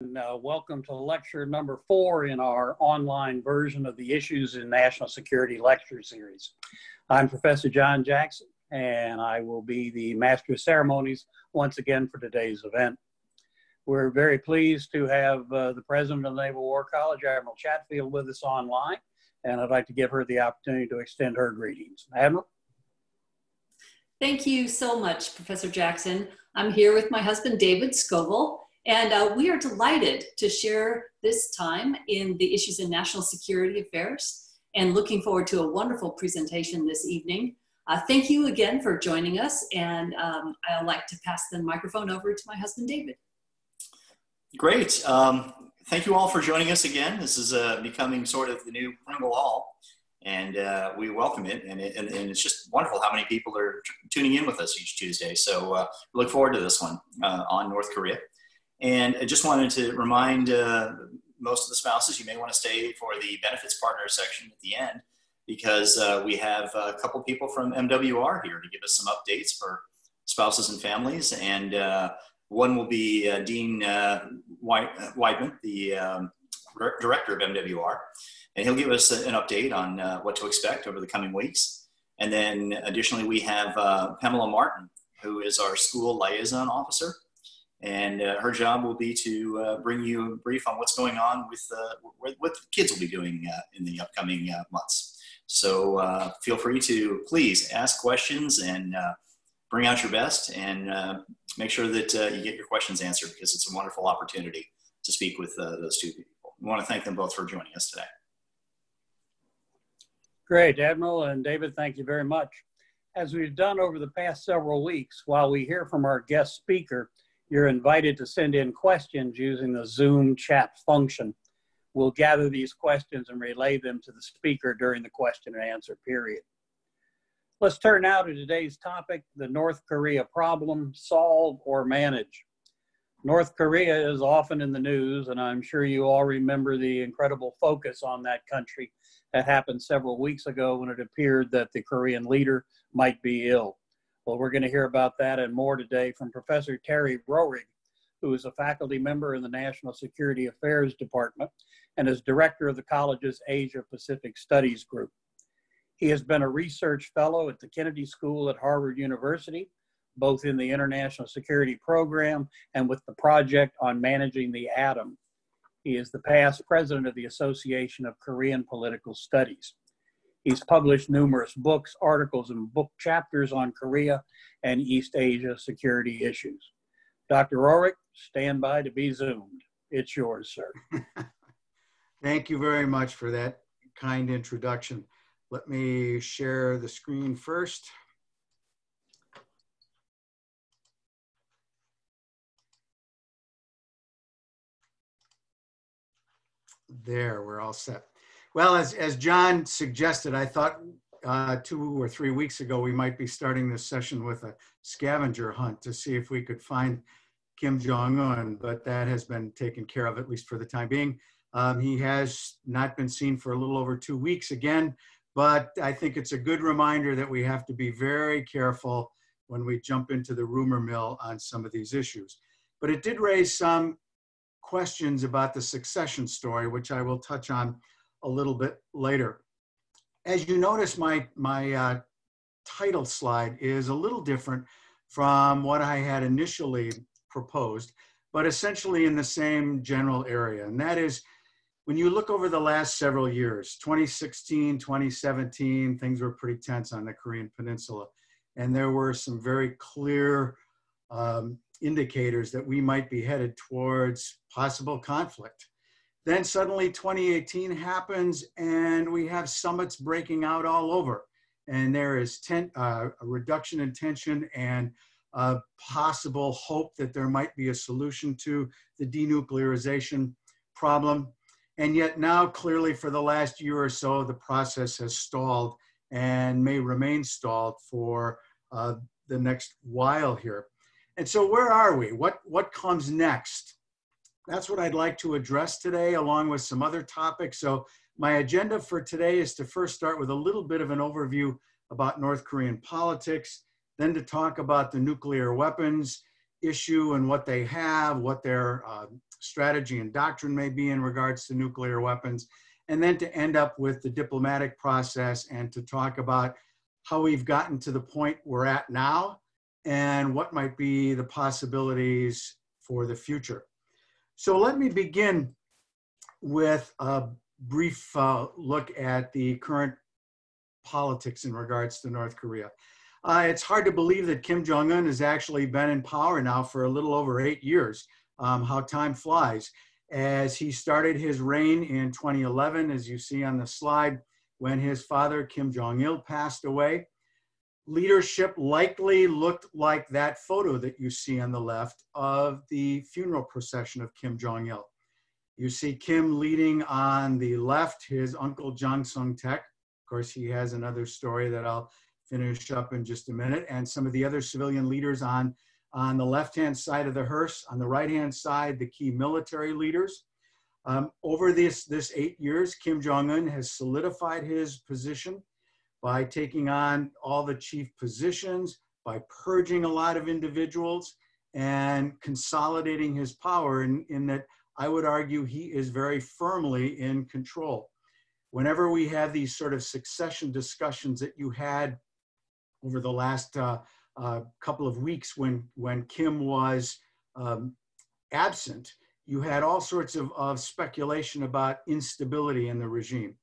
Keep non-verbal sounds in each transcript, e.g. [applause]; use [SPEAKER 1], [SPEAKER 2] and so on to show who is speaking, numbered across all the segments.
[SPEAKER 1] Uh, welcome to lecture number four in our online version of the Issues in National Security Lecture Series. I'm Professor John Jackson, and I will be the Master of Ceremonies once again for today's event. We're very pleased to have uh, the President of the Naval War College, Admiral Chatfield, with us online, and I'd like to give her the opportunity to extend her greetings. Admiral?
[SPEAKER 2] Thank you so much, Professor Jackson. I'm here with my husband, David Scoville, and uh, we are delighted to share this time in the Issues in National Security Affairs and looking forward to a wonderful presentation this evening. Uh, thank you again for joining us, and um, I'd like to pass the microphone over to my husband, David.
[SPEAKER 3] Great. Um, thank you all for joining us again. This is uh, becoming sort of the new Pringle Hall, and uh, we welcome it. And, it. and, and, it's just wonderful how many people are tuning in with us each Tuesday. So uh, look forward to this one uh, on North Korea. And I just wanted to remind uh, most of the spouses you may want to stay for the benefits partner section at the end because uh, we have a couple people from MWR here to give us some updates for spouses and families. And uh, one will be uh, Dean uh, Weidman, the um, director of MWR, and he'll give us an update on uh, what to expect over the coming weeks. And then additionally, we have uh, Pamela Martin, who is our school liaison officer and uh, her job will be to uh, bring you a brief on what's going on with uh, what the kids will be doing uh, in the upcoming uh, months. So uh, feel free to please ask questions and bring out your best and make sure that you get your questions answered because it's a wonderful opportunity to speak with those two people. We want to thank them both for joining us today.
[SPEAKER 1] Great, Admiral and David, thank you very much. As we've done over the past several weeks, while we hear from our guest speaker, you're invited to send in questions using the Zoom chat function. We'll gather these questions and relay them to the speaker during the question and answer period. Let's turn now to today's topic, the North Korea problem, solve or manage. North Korea is often in the news, and I'm sure you all remember the incredible focus on that country that happened several weeks ago when it appeared that the Korean leader might be ill. Well, we're going to hear about that and more today from Professor Terry Roehrig, who is a faculty member in the National Security Affairs Department and is director of the college's Asia Pacific Studies Group. He has been a research fellow at the Kennedy School at Harvard University, both in the International Security Program and with the project on managing the atom. He is the past president of the Association of Korean Political Studies. He's published numerous books, articles, and book chapters on Korea and East Asia security issues. Dr. Roehrig, stand by to be zoomed. It's yours, sir. [laughs]
[SPEAKER 4] Thank you very much for that kind introduction. Let me share the screen first. There, we're all set. Well, as, as John suggested, I thought uh, two or three weeks ago we might be starting this session with a scavenger hunt to see if we could find Kim Jong Un, but that has been taken care of, at least for the time being. Um, he has not been seen for a little over two weeks again, but I think it's a good reminder that we have to be very careful when we jump into the rumor mill on some of these issues. But it did raise some questions about the succession story, which I will touch on a little bit later. As you notice, my, my uh, title slide is a little different from what I had initially proposed, but essentially in the same general area. And that is when you look over the last several years, 2016, 2017, things were pretty tense on the Korean Peninsula. And there were some very clear um, indicators that we might be headed towards possible conflict. Then suddenly 2018 happens and we have summits breaking out all over. And there is ten, uh, a reduction in tension and a possible hope that there might be a solution to the denuclearization problem. And yet now clearly for the last year or so, the process has stalled and may remain stalled for uh, the next while here. And so where are we? What, what comes next? That's what I'd like to address today, along with some other topics. So my agenda for today is to first start with a little bit of an overview about North Korean politics, then to talk about the nuclear weapons, issue and what they have, what their uh, strategy and doctrine may be in regards to nuclear weapons, and then to end up with the diplomatic process and to talk about how we've gotten to the point we're at now and what might be the possibilities for the future. So let me begin with a brief uh, look at the current politics in regards to North Korea. Uh, it's hard to believe that Kim Jong un has actually been in power now for a little over eight years. Um, how time flies. As he started his reign in 2011, as you see on the slide, when his father, Kim Jong il, passed away, leadership likely looked like that photo that you see on the left of the funeral procession of Kim Jong il. You see Kim leading on the left, his uncle Jang Sung Tek. Of course, he has another story that I'll finish up in just a minute, and some of the other civilian leaders on, on the left-hand side of the hearse. On the right-hand side, the key military leaders. Um, over this, this eight years, Kim Jong-un has solidified his position by taking on all the chief positions, by purging a lot of individuals, and consolidating his power in, in that I would argue he is very firmly in control. Whenever we have these sort of succession discussions that you had over the last uh, uh, couple of weeks when, when Kim was um, absent, you had all sorts of, of speculation about instability in the regime.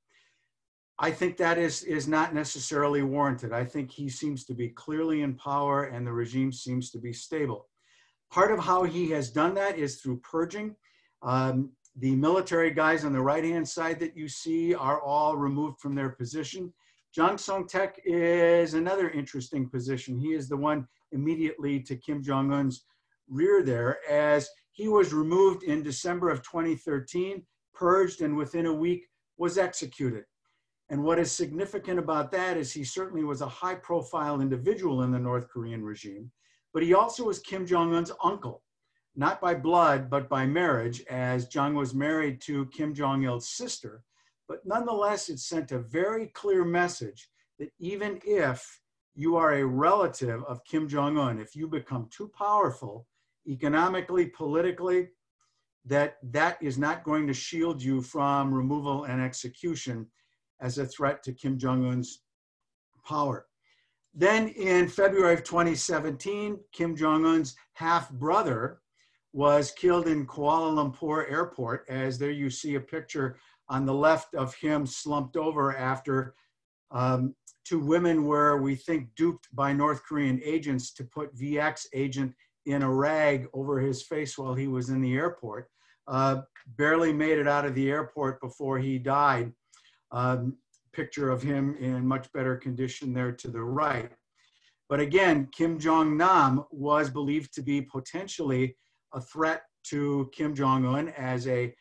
[SPEAKER 4] I think that is, is not necessarily warranted. I think he seems to be clearly in power and the regime seems to be stable. Part of how he has done that is through purging. Um, the military guys on the right-hand side that you see are all removed from their position. Jang Sung Tek is another interesting position. He is the one immediately to Kim Jong un's rear there, as he was removed in December of 2013, purged, and within a week was executed. And what is significant about that is he certainly was a high profile individual in the North Korean regime, but he also was Kim Jong un's uncle, not by blood, but by marriage, as Jang was married to Kim Jong il's sister. But nonetheless, it sent a very clear message that even if you are a relative of Kim Jong un, if you become too powerful economically, politically, that that is not going to shield you from removal and execution as a threat to Kim Jong un's power. Then in February of 2017, Kim Jong un's half brother was killed in Kuala Lumpur airport, as there you see a picture on the left of him slumped over after um, two women were, we think, duped by North Korean agents to put VX agent in a rag over his face while he was in the airport. Uh, barely made it out of the airport before he died. Um, picture of him in much better condition there to the right. But again, Kim Jong Nam was believed to be potentially a threat to Kim Jong un as a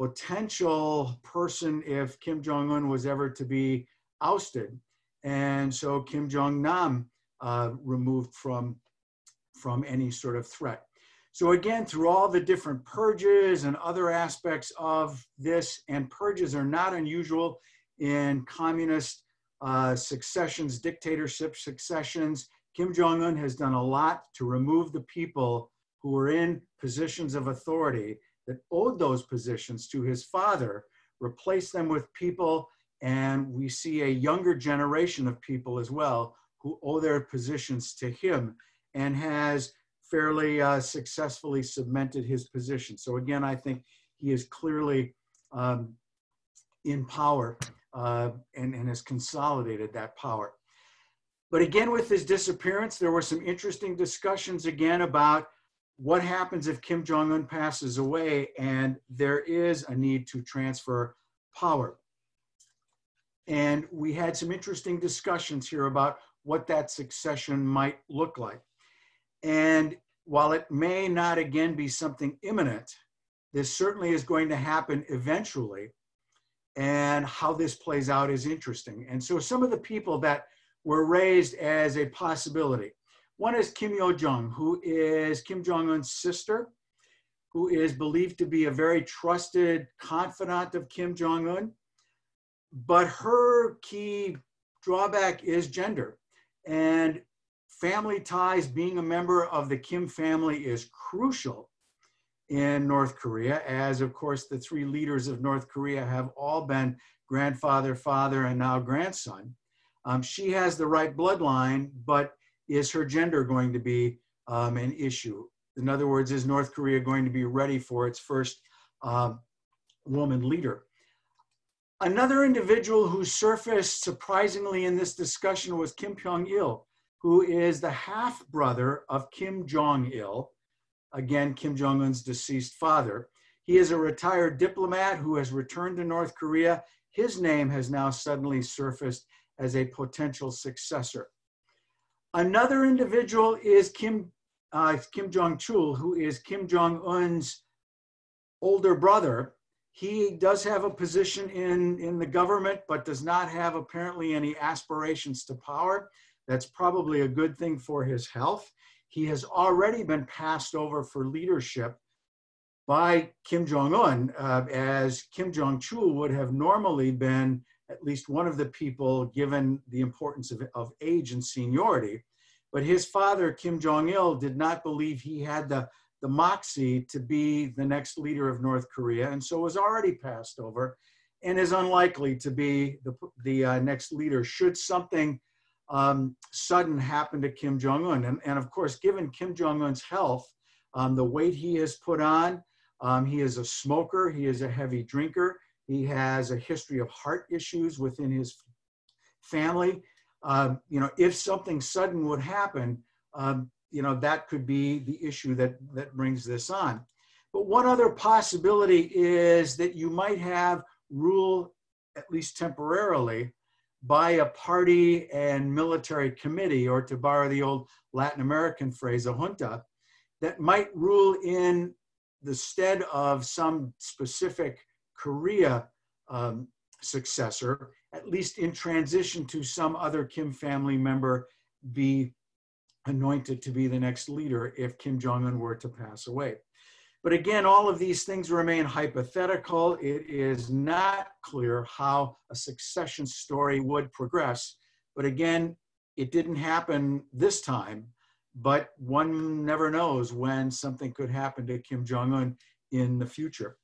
[SPEAKER 4] potential person if Kim Jong un was ever to be ousted. And so Kim Jong nam uh, removed from, from any sort of threat. So again, through all the different purges and other aspects of this, and purges are not unusual in communist uh, successions, dictatorship successions. Kim Jong un has done a lot to remove the people who were in positions of authority that owed those positions to his father, replace them with people, and we see a younger generation of people as well who owe their positions to him and has fairly uh, successfully cemented his position. So again, I think he is clearly um, in power uh, and, and has consolidated that power. But again, with his disappearance, there were some interesting discussions again about what happens if Kim Jong un passes away and there is a need to transfer power? And we had some interesting discussions here about what that succession might look like. And while it may not again be something imminent, this certainly is going to happen eventually. And how this plays out is interesting. And so some of the people that were raised as a possibility, one is Kim Yo Jong, who is Kim Jong un's sister, who is believed to be a very trusted confidant of Kim Jong un. But her key drawback is gender. And family ties, being a member of the Kim family is crucial in North Korea, as of course the three leaders of North Korea have all been grandfather, father, and now grandson. Um, she has the right bloodline, but is her gender going to be um, an issue? In other words, is North Korea going to be ready for its first uh, woman leader? Another individual who surfaced surprisingly in this discussion was Kim Pyong il, who is the half brother of Kim Jong il, again, Kim Jong un's deceased father. He is a retired diplomat who has returned to North Korea. His name has now suddenly surfaced as a potential successor. Another individual is Kim, uh, Kim Jong Chul, who is Kim Jong un's older brother. He does have a position in, in the government, but does not have apparently any aspirations to power. That's probably a good thing for his health. He has already been passed over for leadership by Kim Jong un, uh, as Kim Jong chul would have normally been at least one of the people given the importance of, of age and seniority. But his father, Kim Jong il, did not believe he had the, the moxie to be the next leader of North Korea, and so was already passed over and is unlikely to be the, the uh, next leader should something um, sudden happened to Kim Jong un. And, and, of course, given Kim Jong un's health, um, the weight he has put on, um, he is a smoker, he is a heavy drinker, he has a history of heart issues within his family. Um, you know, if something sudden would happen, um, you know, that could be the issue that, that brings this on. But one other possibility is that you might have rule, at least temporarily, by a party and military committee, or to borrow the old Latin American phrase, a junta, that might rule in the stead of some specific Korea um, successor, at least in transition to some other Kim family member be anointed to be the next leader if Kim Jong un were to pass away. But again, all of these things remain hypothetical. It is not clear how a succession story would progress. But again, it didn't happen this time, but one never knows when something could happen to Kim Jong un in the future.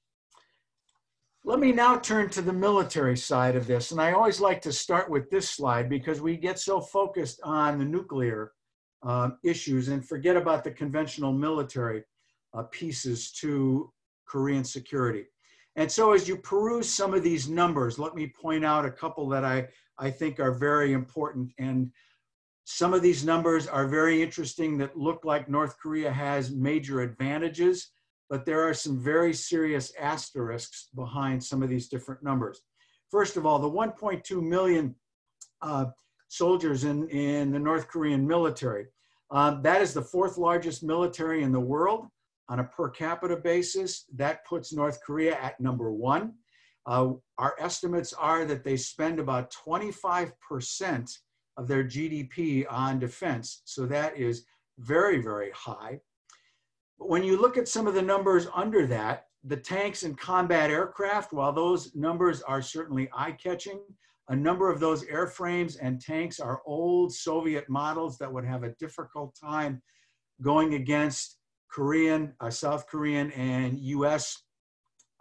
[SPEAKER 4] Let me now turn to the military side of this. And I always like to start with this slide because we get so focused on the nuclear uh, issues and forget about the conventional military uh, pieces to Korean security. And so as you peruse some of these numbers, let me point out a couple that I, I think are very important. And some of these numbers are very interesting that look like North Korea has major advantages, but there are some very serious asterisks behind some of these different numbers. First of all, the 1.2 million uh, soldiers in, in the North Korean military. Uh, that is the fourth largest military in the world on a per capita basis, that puts North Korea at number one. Uh, our estimates are that they spend about 25% of their GDP on defense. So that is very, very high. But when you look at some of the numbers under that, the tanks and combat aircraft, while those numbers are certainly eye catching, a number of those airframes and tanks are old Soviet models that would have a difficult time going against Korean, uh, South Korean, and U.S.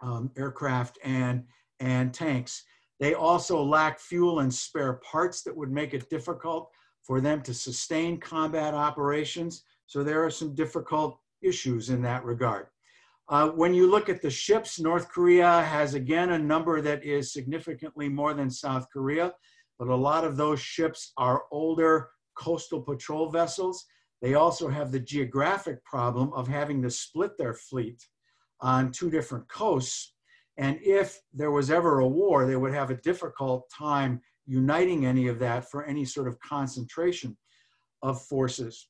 [SPEAKER 4] Um, aircraft and, and tanks. They also lack fuel and spare parts that would make it difficult for them to sustain combat operations. So there are some difficult issues in that regard. Uh, when you look at the ships, North Korea has again a number that is significantly more than South Korea, but a lot of those ships are older coastal patrol vessels. They also have the geographic problem of having to split their fleet on two different coasts. And if there was ever a war, they would have a difficult time uniting any of that for any sort of concentration of forces.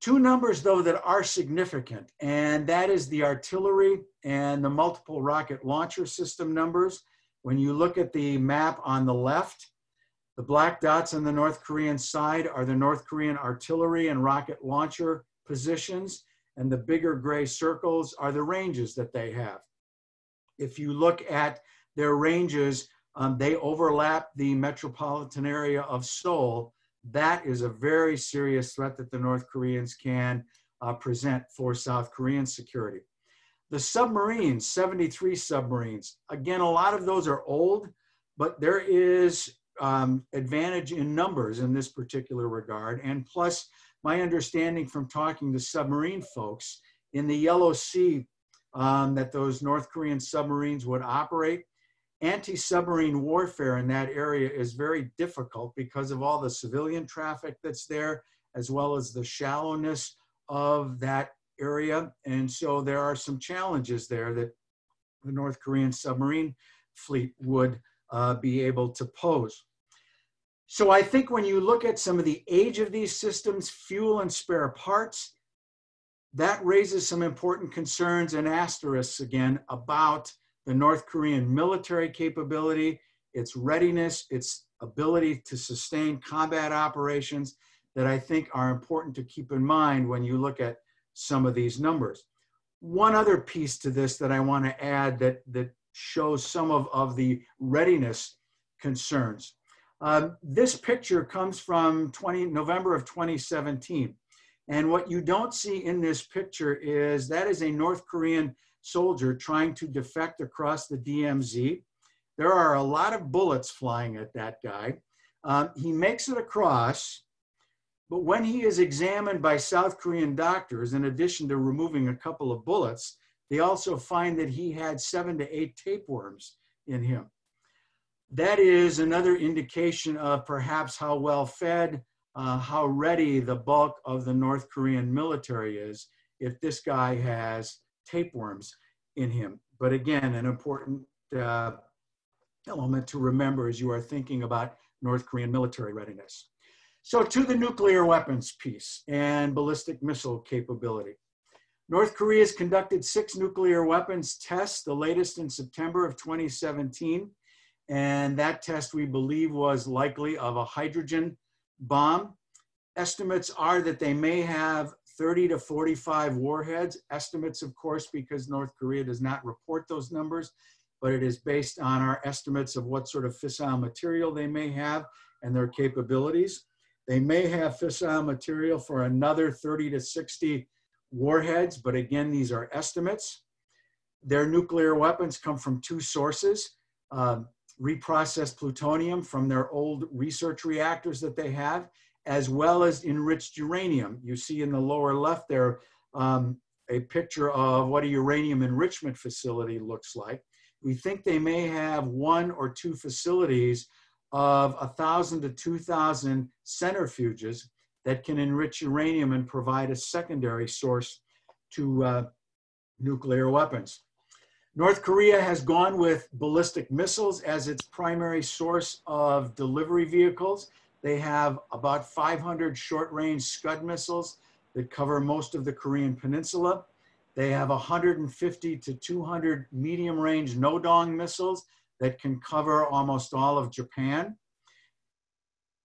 [SPEAKER 4] Two numbers, though, that are significant, and that is the artillery and the multiple rocket launcher system numbers. When you look at the map on the left, the black dots on the North Korean side are the North Korean artillery and rocket launcher positions, and the bigger gray circles are the ranges that they have. If you look at their ranges, um, they overlap the metropolitan area of Seoul that is a very serious threat that the North Koreans can uh, present for South Korean security. The submarines, 73 submarines, again, a lot of those are old, but there is um, advantage in numbers in this particular regard. And plus, my understanding from talking to submarine folks in the Yellow Sea um, that those North Korean submarines would operate, anti-submarine warfare in that area is very difficult because of all the civilian traffic that's there, as well as the shallowness of that area. And so there are some challenges there that the North Korean submarine fleet would uh, be able to pose. So I think when you look at some of the age of these systems, fuel and spare parts, that raises some important concerns and asterisks again about the North Korean military capability, its readiness, its ability to sustain combat operations that I think are important to keep in mind when you look at some of these numbers. One other piece to this that I want to add that, that shows some of, of the readiness concerns. Um, this picture comes from 20, November of 2017. And what you don't see in this picture is that is a North Korean soldier trying to defect across the DMZ. There are a lot of bullets flying at that guy. Um, he makes it across but when he is examined by South Korean doctors, in addition to removing a couple of bullets, they also find that he had seven to eight tapeworms in him. That is another indication of perhaps how well fed, uh, how ready the bulk of the North Korean military is if this guy has tapeworms in him. But again, an important uh, element to remember as you are thinking about North Korean military readiness. So to the nuclear weapons piece and ballistic missile capability. North Korea has conducted six nuclear weapons tests, the latest in September of 2017. And that test we believe was likely of a hydrogen bomb. Estimates are that they may have 30 to 45 warheads. Estimates, of course, because North Korea does not report those numbers, but it is based on our estimates of what sort of fissile material they may have and their capabilities. They may have fissile material for another 30 to 60 warheads, but again, these are estimates. Their nuclear weapons come from two sources. Um, reprocessed plutonium from their old research reactors that they have, as well as enriched uranium. You see in the lower left there um, a picture of what a uranium enrichment facility looks like. We think they may have one or two facilities of 1,000 to 2,000 centrifuges that can enrich uranium and provide a secondary source to uh, nuclear weapons. North Korea has gone with ballistic missiles as its primary source of delivery vehicles. They have about 500 short-range Scud missiles that cover most of the Korean peninsula. They have 150 to 200 medium-range Nodong missiles that can cover almost all of Japan.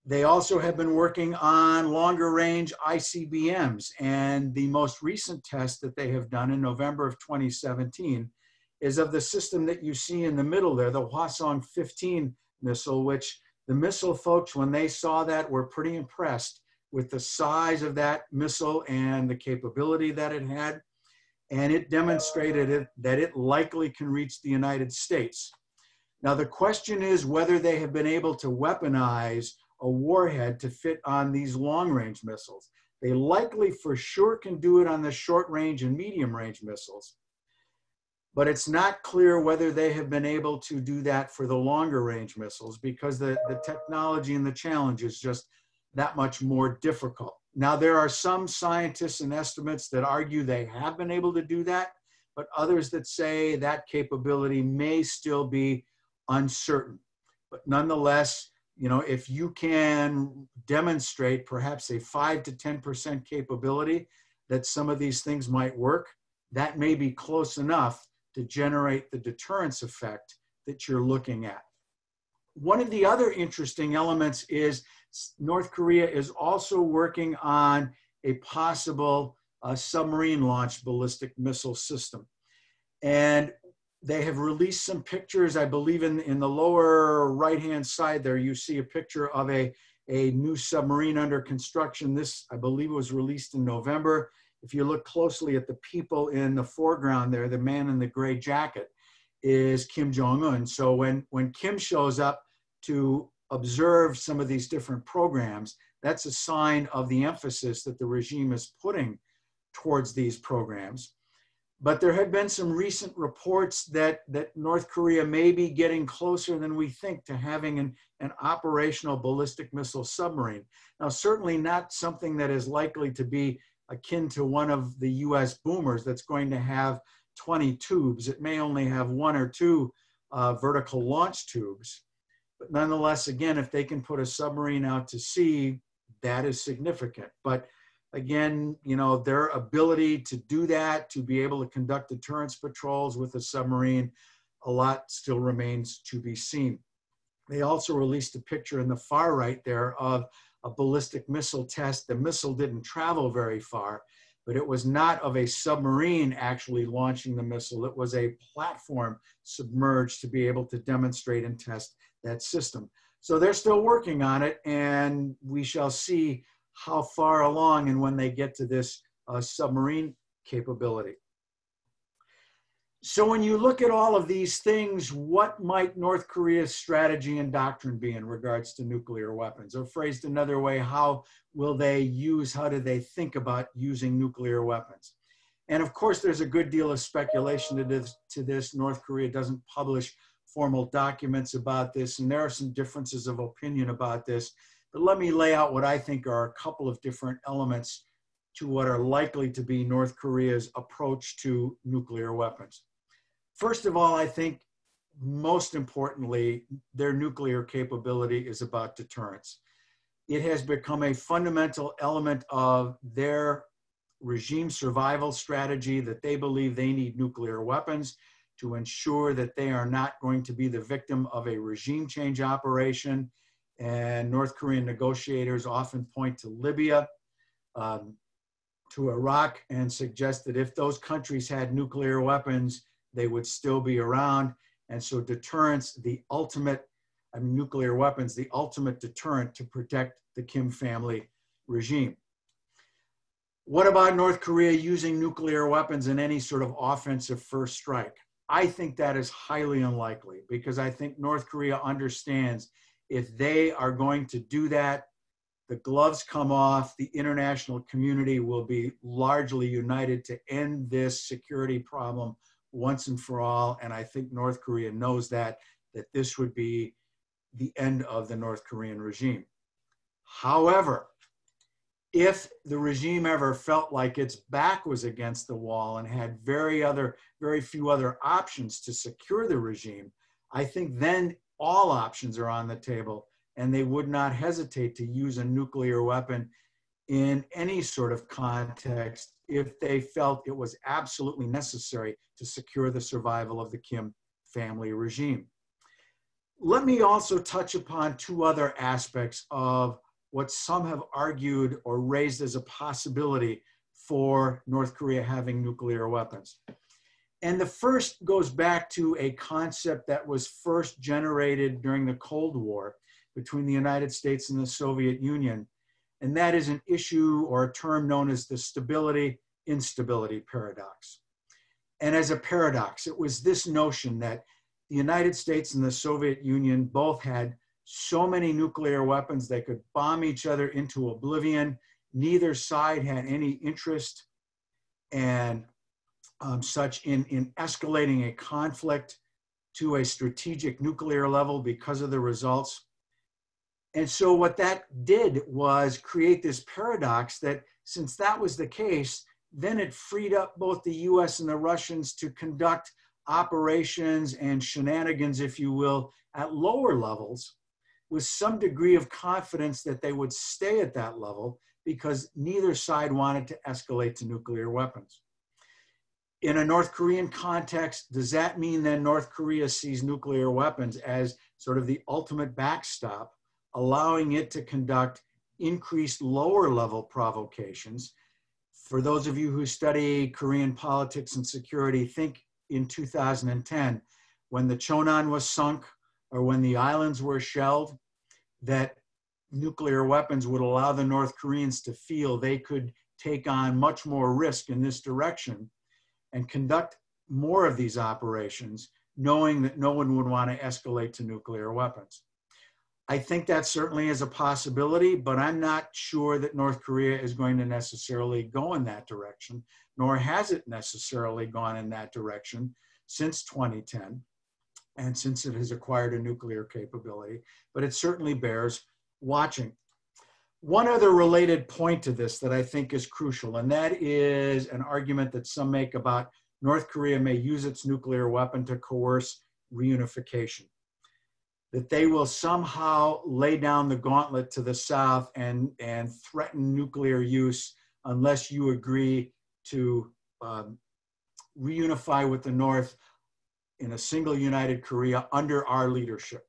[SPEAKER 4] They also have been working on longer range ICBMs. And the most recent test that they have done in November of 2017 is of the system that you see in the middle there, the Hwasong 15 missile, which the missile folks, when they saw that, were pretty impressed with the size of that missile and the capability that it had. And it demonstrated it, that it likely can reach the United States. Now, the question is whether they have been able to weaponize a warhead to fit on these long range missiles. They likely for sure can do it on the short range and medium range missiles. But it's not clear whether they have been able to do that for the longer range missiles because the, the technology and the challenge is just that much more difficult. Now, there are some scientists and estimates that argue they have been able to do that, but others that say that capability may still be uncertain. But nonetheless, you know, if you can demonstrate perhaps a five to 10% capability that some of these things might work, that may be close enough to generate the deterrence effect that you're looking at. One of the other interesting elements is North Korea is also working on a possible uh, submarine launched ballistic missile system. And they have released some pictures. I believe in, in the lower right-hand side there, you see a picture of a, a new submarine under construction. This, I believe, was released in November. If you look closely at the people in the foreground there, the man in the gray jacket is Kim Jong Un. So when, when Kim shows up to observe some of these different programs, that's a sign of the emphasis that the regime is putting towards these programs. But there have been some recent reports that, that North Korea may be getting closer than we think to having an, an operational ballistic missile submarine. Now, certainly not something that is likely to be akin to one of the US boomers that's going to have 20 tubes. It may only have one or two uh, vertical launch tubes. But nonetheless, again, if they can put a submarine out to sea, that is significant. But again, you know, their ability to do that, to be able to conduct deterrence patrols with a submarine, a lot still remains to be seen. They also released a picture in the far right there of a ballistic missile test. The missile didn't travel very far, but it was not of a submarine actually launching the missile. It was a platform submerged to be able to demonstrate and test that system. So they're still working on it, and we shall see how far along and when they get to this uh, submarine capability. So when you look at all of these things, what might North Korea's strategy and doctrine be in regards to nuclear weapons? Or phrased another way, how will they use, how do they think about using nuclear weapons? And of course, there's a good deal of speculation to this. To this. North Korea doesn't publish formal documents about this, and there are some differences of opinion about this. But let me lay out what I think are a couple of different elements to what are likely to be North Korea's approach to nuclear weapons. First of all, I think most importantly, their nuclear capability is about deterrence. It has become a fundamental element of their regime survival strategy that they believe they need nuclear weapons to ensure that they are not going to be the victim of a regime change operation and North Korean negotiators often point to Libya, um, to Iraq, and suggest that if those countries had nuclear weapons, they would still be around. And so deterrence, the ultimate, I mean, nuclear weapons, the ultimate deterrent to protect the Kim family regime. What about North Korea using nuclear weapons in any sort of offensive first strike? I think that is highly unlikely because I think North Korea understands if they are going to do that, the gloves come off, the international community will be largely united to end this security problem once and for all. And I think North Korea knows that, that this would be the end of the North Korean regime. However, if the regime ever felt like its back was against the wall and had very other, very few other options to secure the regime, I think then all options are on the table and they would not hesitate to use a nuclear weapon in any sort of context if they felt it was absolutely necessary to secure the survival of the Kim family regime. Let me also touch upon two other aspects of what some have argued or raised as a possibility for North Korea having nuclear weapons. And the first goes back to a concept that was first generated during the Cold War between the United States and the Soviet Union. And that is an issue or a term known as the stability instability paradox. And as a paradox, it was this notion that the United States and the Soviet Union both had so many nuclear weapons they could bomb each other into oblivion. Neither side had any interest and um, such in, in escalating a conflict to a strategic nuclear level because of the results. And so what that did was create this paradox that since that was the case, then it freed up both the US and the Russians to conduct operations and shenanigans, if you will, at lower levels with some degree of confidence that they would stay at that level because neither side wanted to escalate to nuclear weapons. In a North Korean context, does that mean that North Korea sees nuclear weapons as sort of the ultimate backstop, allowing it to conduct increased lower level provocations? For those of you who study Korean politics and security, think in 2010 when the Cheonan was sunk or when the islands were shelled, that nuclear weapons would allow the North Koreans to feel they could take on much more risk in this direction and conduct more of these operations, knowing that no one would want to escalate to nuclear weapons. I think that certainly is a possibility, but I'm not sure that North Korea is going to necessarily go in that direction, nor has it necessarily gone in that direction since 2010 and since it has acquired a nuclear capability, but it certainly bears watching. One other related point to this that I think is crucial, and that is an argument that some make about North Korea may use its nuclear weapon to coerce reunification. That they will somehow lay down the gauntlet to the South and, and threaten nuclear use unless you agree to um, reunify with the North in a single united Korea under our leadership.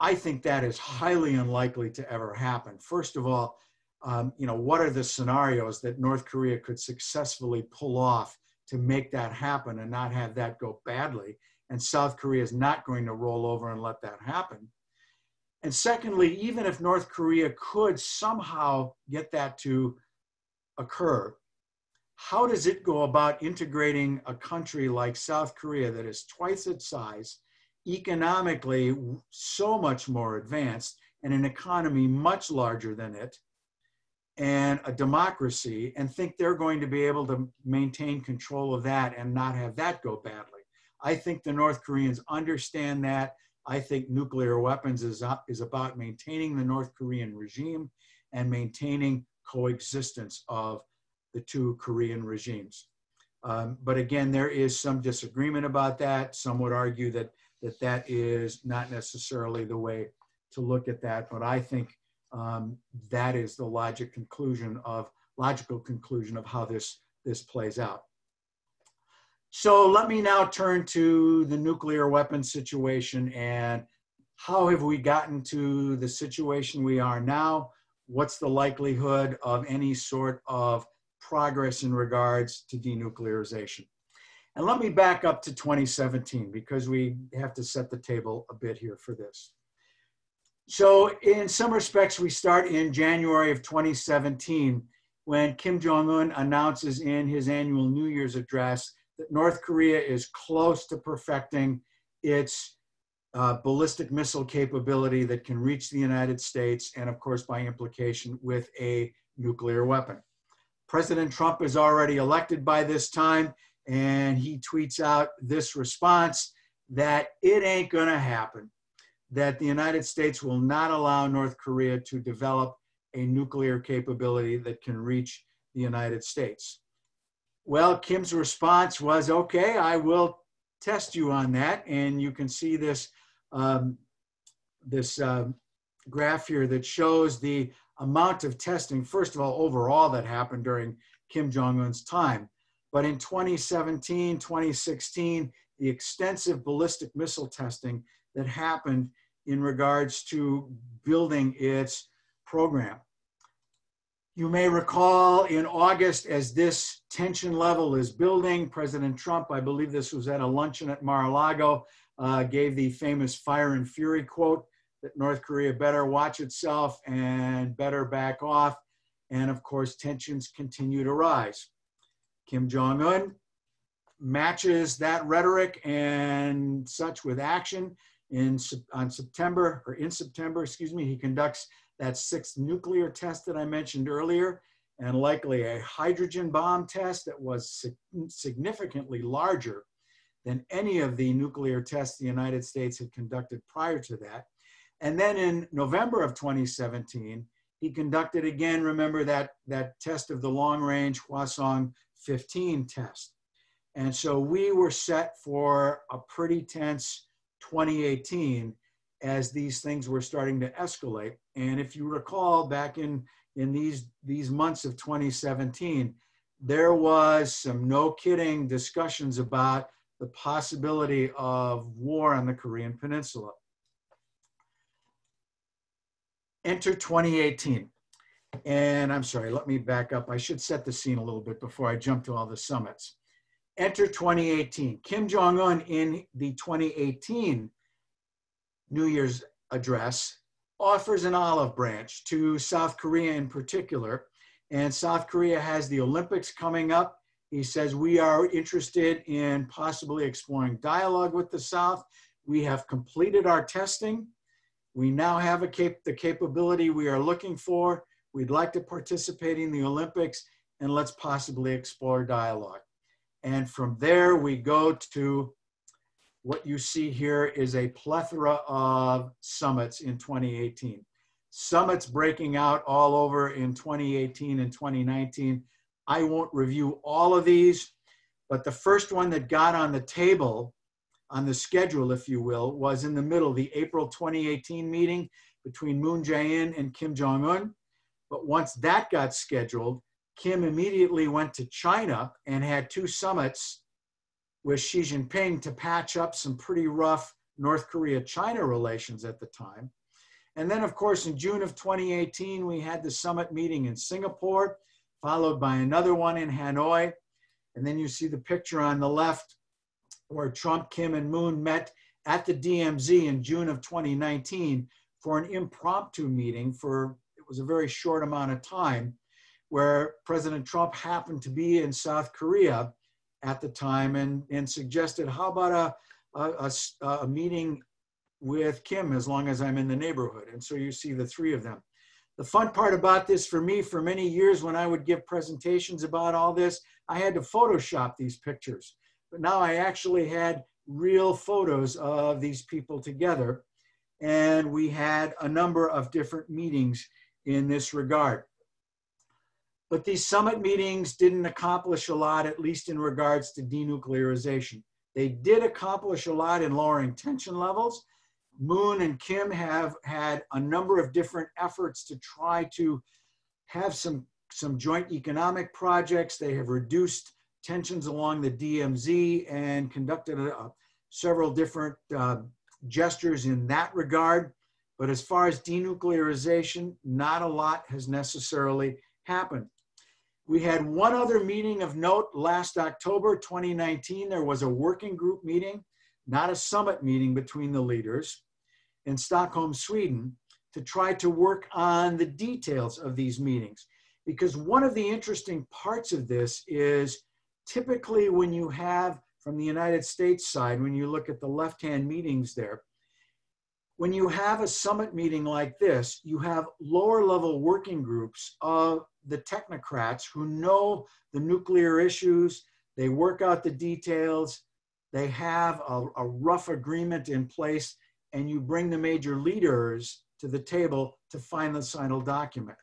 [SPEAKER 4] I think that is highly unlikely to ever happen. First of all, um, you know, what are the scenarios that North Korea could successfully pull off to make that happen and not have that go badly? And South Korea is not going to roll over and let that happen. And secondly, even if North Korea could somehow get that to occur, how does it go about integrating a country like South Korea that is twice its size, economically so much more advanced, and an economy much larger than it, and a democracy, and think they're going to be able to maintain control of that and not have that go badly? I think the North Koreans understand that. I think nuclear weapons is, is about maintaining the North Korean regime and maintaining coexistence of the two Korean regimes. Um, but again, there is some disagreement about that. Some would argue that, that that is not necessarily the way to look at that, but I think um, that is the logic conclusion of logical conclusion of how this, this plays out. So let me now turn to the nuclear weapons situation and how have we gotten to the situation we are now? What's the likelihood of any sort of progress in regards to denuclearization. And let me back up to 2017 because we have to set the table a bit here for this. So in some respects, we start in January of 2017 when Kim Jong-un announces in his annual New Year's address that North Korea is close to perfecting its uh, ballistic missile capability that can reach the United States and of course by implication with a nuclear weapon. President Trump is already elected by this time, and he tweets out this response that it ain't going to happen, that the United States will not allow North Korea to develop a nuclear capability that can reach the United States. Well, Kim's response was, okay, I will test you on that. And you can see this, um, this uh, graph here that shows the amount of testing, first of all, overall that happened during Kim Jong un's time. But in 2017, 2016, the extensive ballistic missile testing that happened in regards to building its program. You may recall in August, as this tension level is building, President Trump, I believe this was at a luncheon at Mar a Lago, uh, gave the famous fire and fury quote that North Korea better watch itself and better back off. And of course, tensions continue to rise. Kim Jong un matches that rhetoric and such with action. In, on September, or in September, excuse me, he conducts that sixth nuclear test that I mentioned earlier, and likely a hydrogen bomb test that was significantly larger than any of the nuclear tests the United States had conducted prior to that. And then in November of 2017, he conducted again, remember that, that test of the long range Hwasong 15 test. And so we were set for a pretty tense 2018 as these things were starting to escalate. And if you recall back in, in these, these months of 2017, there was some no kidding discussions about the possibility of war on the Korean Peninsula. enter 2018. And I'm sorry, let me back up. I should set the scene a little bit before I jump to all the summits. Enter 2018. Kim Jong un in the 2018 New Year's address offers an olive branch to South Korea in particular. And South Korea has the Olympics coming up. He says, We are interested in possibly exploring dialogue with the South. We have completed our testing. We now have cap- the capability we are looking for. We'd like to participate in the Olympics and let's possibly explore dialogue. And from there, we go to what you see here is a plethora of summits in 2018. Summits breaking out all over in 2018 and 2019. I won't review all of these, but the first one that got on the table, on the schedule, if you will, was in the middle, the April 2018 meeting between Moon Jae-in and Kim Jong-un. But once that got scheduled, Kim immediately went to China and had two summits with Xi Jinping to patch up some pretty rough North Korea China relations at the time. And then, of course, in June of 2018, we had the summit meeting in Singapore, followed by another one in Hanoi. And then you see the picture on the left where Trump, Kim, and Moon met at the DMZ in June of 2019 for an impromptu meeting for it was a very short amount of time where President Trump happened to be in South Korea at the time and, and suggested, how about a, a, a, a meeting with Kim as long as I'm in the neighborhood? And so you see the three of them. The fun part about this for me, for many years when I would give presentations about all this, I had to Photoshop these pictures. But now I actually had real photos of these people together. And we had a number of different meetings in this regard. But these summit meetings didn't accomplish a lot, at least in regards to denuclearization. They did accomplish a lot in lowering tension levels. Moon and Kim have had a number of different efforts to try to have some, some joint economic projects. They have reduced tensions along the DMZ and conducted a, several different uh, gestures in that regard. But as far as denuclearization, not a lot has necessarily happened. We had one other meeting of note last October 2019. There was a working group meeting, not a summit meeting between the leaders in Stockholm, Sweden, to try to work on the details of these meetings. Because one of the interesting parts of this is typically when you have, from the United States side, when you look at the left hand meetings there, when you have a summit meeting like this, you have lower level working groups of the technocrats who know the nuclear issues, they work out the details, they have a, a rough agreement in place, and you bring the major leaders to the table to find the final document.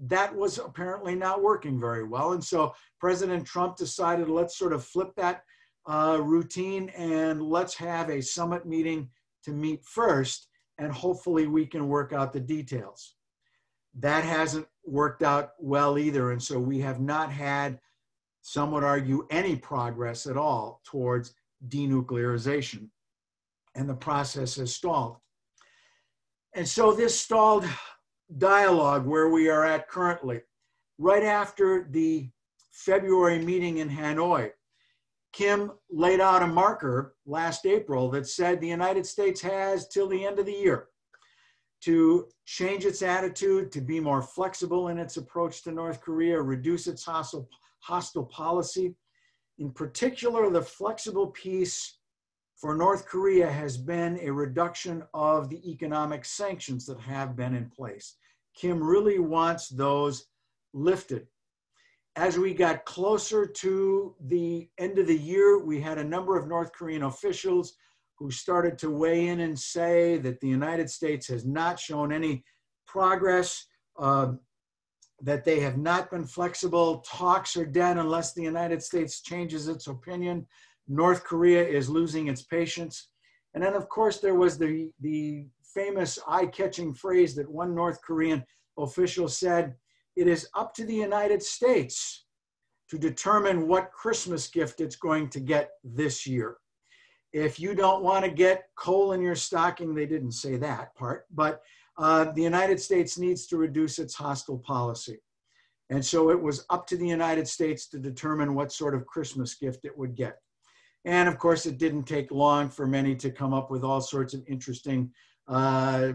[SPEAKER 4] That was apparently not working very well. And so President Trump decided let's sort of flip that uh, routine and let's have a summit meeting to meet first, and hopefully we can work out the details. That hasn't worked out well either, and so we have not had, some would argue, any progress at all towards denuclearization, and the process has stalled. And so this stalled dialogue where we are at currently, right after the February meeting in Hanoi, Kim laid out a marker last April that said the United States has till the end of the year to change its attitude, to be more flexible in its approach to North Korea, reduce its hostile, hostile policy. In particular, the flexible piece for North Korea has been a reduction of the economic sanctions that have been in place. Kim really wants those lifted as we got closer to the end of the year, we had a number of North Korean officials who started to weigh in and say that the United States has not shown any progress, uh, that they have not been flexible. Talks are dead unless the United States changes its opinion. North Korea is losing its patience. And then, of course, there was the, the famous eye catching phrase that one North Korean official said it is up to the United States to determine what Christmas gift it's going to get this year. If you don't want to get coal in your stocking, they didn't say that part, but uh, the United States needs to reduce its hostile policy. And so it was up to the United States to determine what sort of Christmas gift it would get. And of course, it didn't take long for many to come up with all sorts of interesting uh,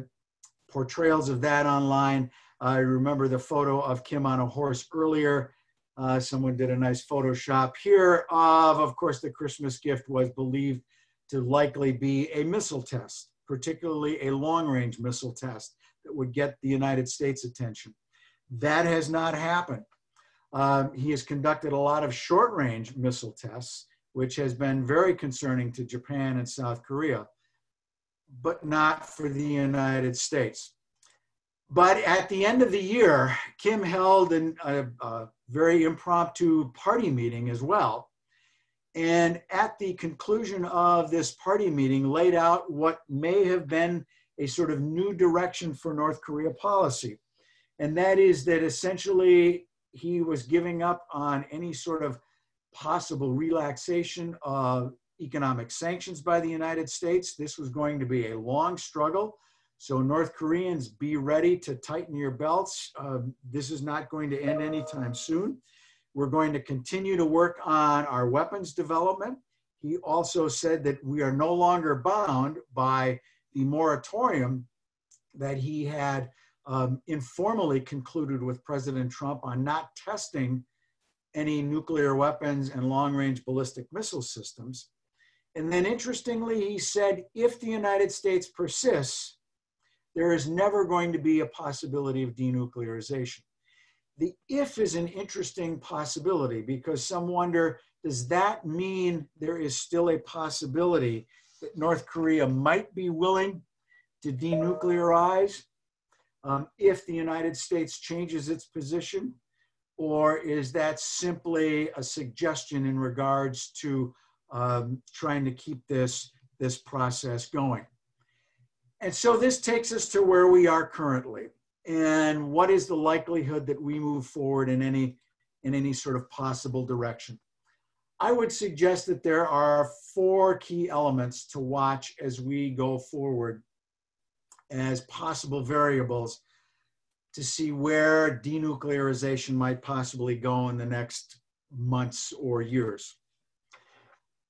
[SPEAKER 4] portrayals of that online. I remember the photo of Kim on a horse earlier. Uh, someone did a nice Photoshop here of, of course, the Christmas gift was believed to likely be a missile test, particularly a long range missile test that would get the United States attention. That has not happened. Um, he has conducted a lot of short range missile tests, which has been very concerning to Japan and South Korea, but not for the United States. But at the end of the year, Kim held an, a, a very impromptu party meeting as well. And at the conclusion of this party meeting, laid out what may have been a sort of new direction for North Korea policy. And that is that essentially he was giving up on any sort of possible relaxation of economic sanctions by the United States. This was going to be a long struggle. So, North Koreans, be ready to tighten your belts. Uh, this is not going to end anytime soon. We're going to continue to work on our weapons development. He also said that we are no longer bound by the moratorium that he had um, informally concluded with President Trump on not testing any nuclear weapons and long range ballistic missile systems. And then interestingly, he said if the United States persists, there is never going to be a possibility of denuclearization. The if is an interesting possibility because some wonder does that mean there is still a possibility that North Korea might be willing to denuclearize um, if the United States changes its position? Or is that simply a suggestion in regards to um, trying to keep this, this process going? And so this takes us to where we are currently. And what is the likelihood that we move forward in any, in any sort of possible direction? I would suggest that there are four key elements to watch as we go forward as possible variables to see where denuclearization might possibly go in the next months or years.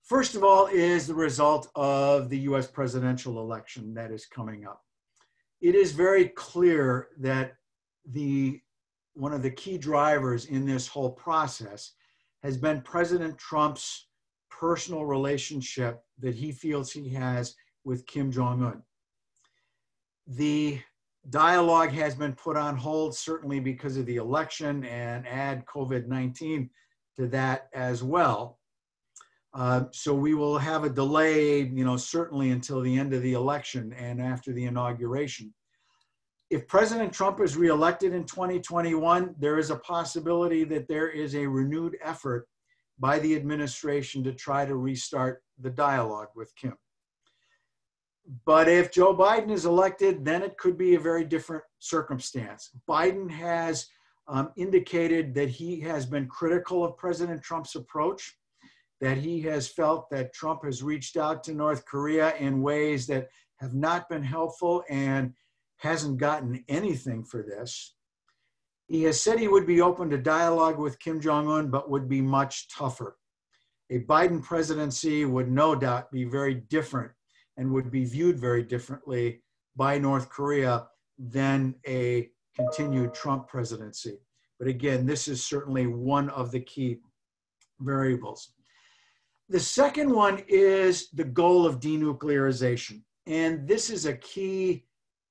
[SPEAKER 4] First of all is the result of the US presidential election that is coming up. It is very clear that the one of the key drivers in this whole process has been President Trump's personal relationship that he feels he has with Kim Jong un. The dialogue has been put on hold, certainly because of the election, and add COVID 19 to that as well. Uh, so we will have a delay, you know, certainly until the end of the election and after the inauguration. If President Trump is reelected in 2021, there is a possibility that there is a renewed effort by the administration to try to restart the dialogue with Kim. But if Joe Biden is elected, then it could be a very different circumstance. Biden has um, indicated that he has been critical of President Trump's approach, that he has felt that Trump has reached out to North Korea in ways that have not been helpful and hasn't gotten anything for this. He has said he would be open to dialogue with Kim Jong un, but would be much tougher. A Biden presidency would no doubt be very different and would be viewed very differently by North Korea than a continued Trump presidency. But again, this is certainly one of the key variables. The second one is the goal of denuclearization. And this is a key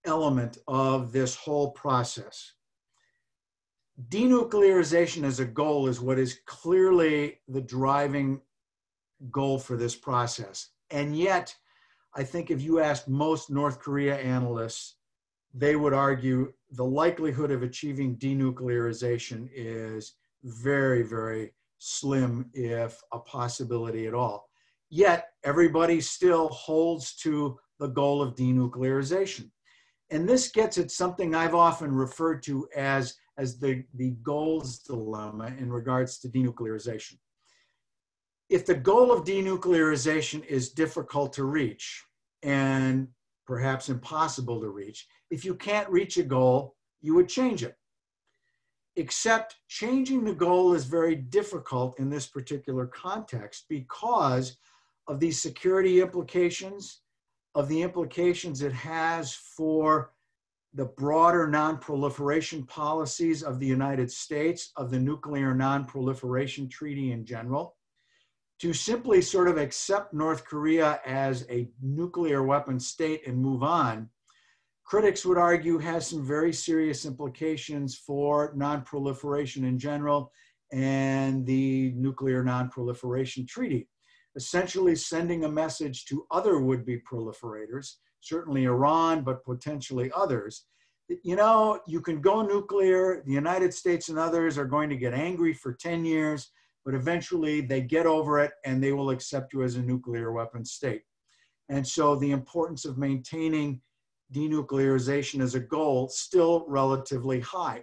[SPEAKER 4] element of this whole process. Denuclearization as a goal is what is clearly the driving goal for this process. And yet, I think if you ask most North Korea analysts, they would argue the likelihood of achieving denuclearization is very, very slim, if a possibility at all. Yet, everybody still holds to the goal of denuclearization. And this gets at something I've often referred to as, as the, the goals dilemma in regards to denuclearization if the goal of denuclearization is difficult to reach and perhaps impossible to reach, if you can't reach a goal, you would change it. Except changing the goal is very difficult in this particular context because of the security implications, of the implications it has for the broader non-proliferation policies of the United States, of the Nuclear Non-Proliferation Treaty in general, to simply sort of accept North Korea as a nuclear weapon state and move on, critics would argue has some very serious implications for non-proliferation in general and the Nuclear Non-Proliferation Treaty, essentially sending a message to other would-be proliferators certainly Iran, but potentially others. You know, you can go nuclear. The United States and others are going to get angry for 10 years, but eventually they get over it and they will accept you as a nuclear weapon state. And so the importance of maintaining denuclearization as a goal still relatively high.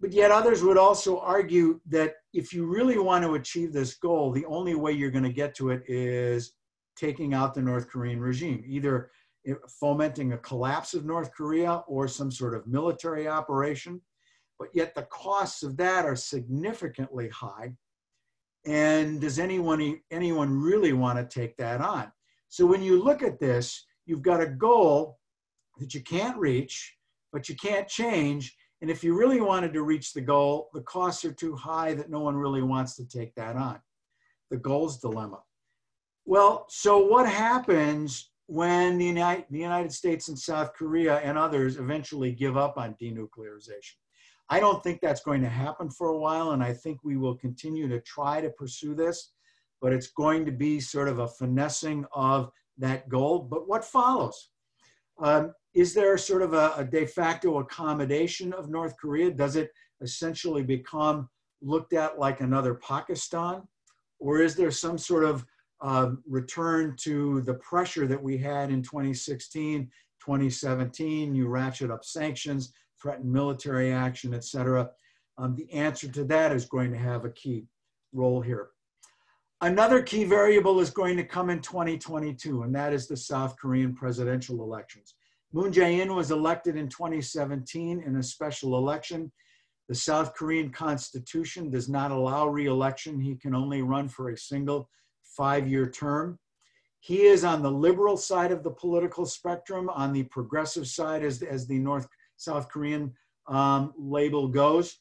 [SPEAKER 4] But yet others would also argue that if you really want to achieve this goal, the only way you're going to get to it is taking out the North Korean regime, either fomenting a collapse of North Korea or some sort of military operation. But yet the costs of that are significantly high. And does anyone, anyone really want to take that on? So when you look at this, you've got a goal that you can't reach, but you can't change. And if you really wanted to reach the goal, the costs are too high that no one really wants to take that on. The goals dilemma. Well, so what happens when the United, the United States and South Korea and others eventually give up on denuclearization? I don't think that's going to happen for a while, and I think we will continue to try to pursue this, but it's going to be sort of a finessing of that goal. But what follows? Um, is there sort of a, a de facto accommodation of North Korea? Does it essentially become looked at like another Pakistan? Or is there some sort of uh, return to the pressure that we had in 2016, 2017. You ratchet up sanctions, threaten military action, et cetera. Um, the answer to that is going to have a key role here. Another key variable is going to come in 2022, and that is the South Korean presidential elections. Moon Jae-in was elected in 2017 in a special election. The South Korean constitution does not allow re-election. He can only run for a single five-year term. He is on the liberal side of the political spectrum, on the progressive side as, as the North South Korean um, label goes.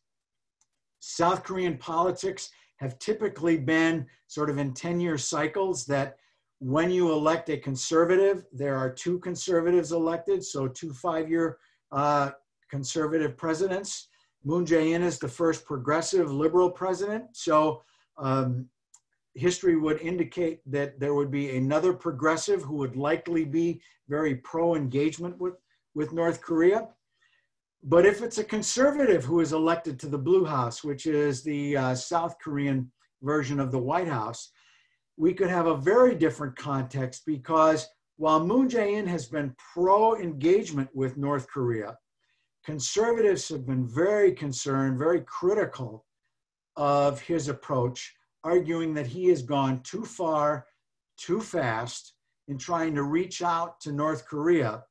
[SPEAKER 4] South Korean politics have typically been sort of in 10-year cycles that when you elect a conservative, there are two conservatives elected, so two five-year uh, conservative presidents. Moon Jae-in is the first progressive liberal president. So um, history would indicate that there would be another progressive who would likely be very pro engagement with, with North Korea. But if it's a conservative who is elected to the Blue House, which is the uh, South Korean version of the White House, we could have a very different context because while Moon Jae-in has been pro engagement with North Korea, conservatives have been very concerned, very critical of his approach arguing that he has gone too far, too fast in trying to reach out to North Korea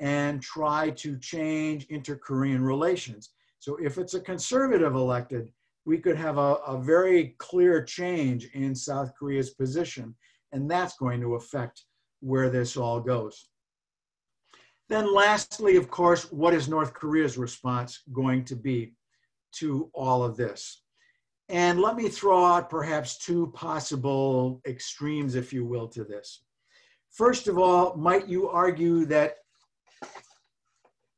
[SPEAKER 4] and try to change inter-Korean relations. So if it's a conservative elected, we could have a, a very clear change in South Korea's position, and that's going to affect where this all goes. Then lastly, of course, what is North Korea's response going to be to all of this? And let me throw out perhaps two possible extremes, if you will, to this. First of all, might you argue that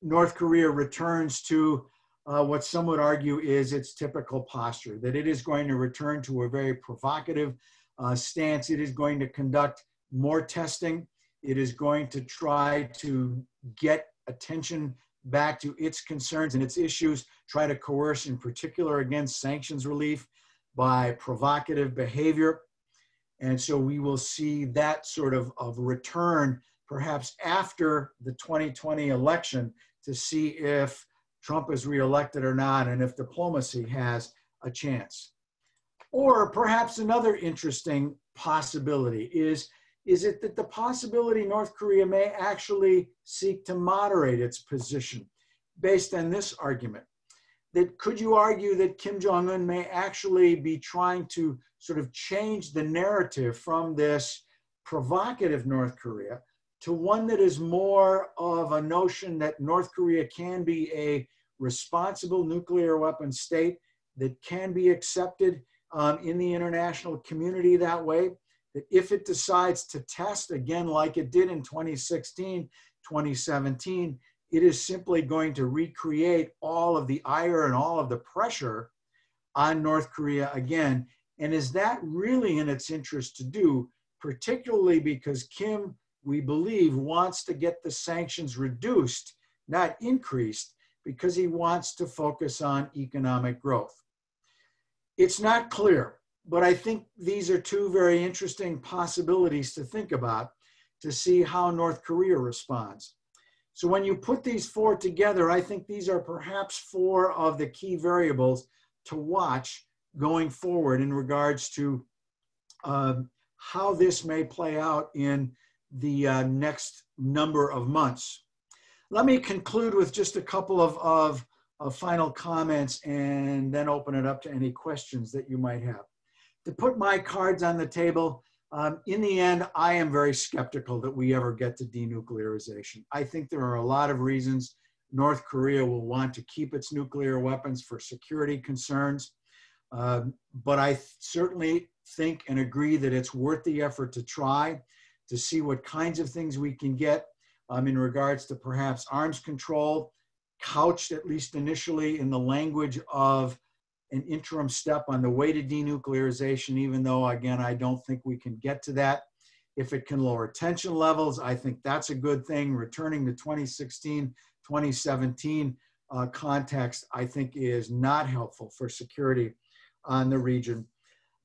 [SPEAKER 4] North Korea returns to uh, what some would argue is its typical posture, that it is going to return to a very provocative uh, stance. It is going to conduct more testing. It is going to try to get attention back to its concerns and its issues, try to coerce in particular against sanctions relief by provocative behavior. And so we will see that sort of, of return perhaps after the 2020 election to see if Trump is reelected or not and if diplomacy has a chance. Or perhaps another interesting possibility is is it that the possibility North Korea may actually seek to moderate its position based on this argument? That could you argue that Kim Jong un may actually be trying to sort of change the narrative from this provocative North Korea to one that is more of a notion that North Korea can be a responsible nuclear weapon state that can be accepted um, in the international community that way. That if it decides to test again, like it did in 2016, 2017, it is simply going to recreate all of the ire and all of the pressure on North Korea again. And is that really in its interest to do, particularly because Kim, we believe, wants to get the sanctions reduced, not increased, because he wants to focus on economic growth. It's not clear, but I think these are two very interesting possibilities to think about to see how North Korea responds. So when you put these four together, I think these are perhaps four of the key variables to watch going forward in regards to uh, how this may play out in the uh, next number of months. Let me conclude with just a couple of, of, of final comments and then open it up to any questions that you might have. To put my cards on the table, um, in the end, I am very skeptical that we ever get to denuclearization. I think there are a lot of reasons North Korea will want to keep its nuclear weapons for security concerns. Um, but I certainly think and agree that it's worth the effort to try to see what kinds of things we can get um, in regards to perhaps arms control, couched at least initially in the language of an interim step on the way to denuclearization, even though, again, I don't think we can get to that. If it can lower tension levels, I think that's a good thing. Returning to 2016, 2017 uh, context, I think is not helpful for security on the region.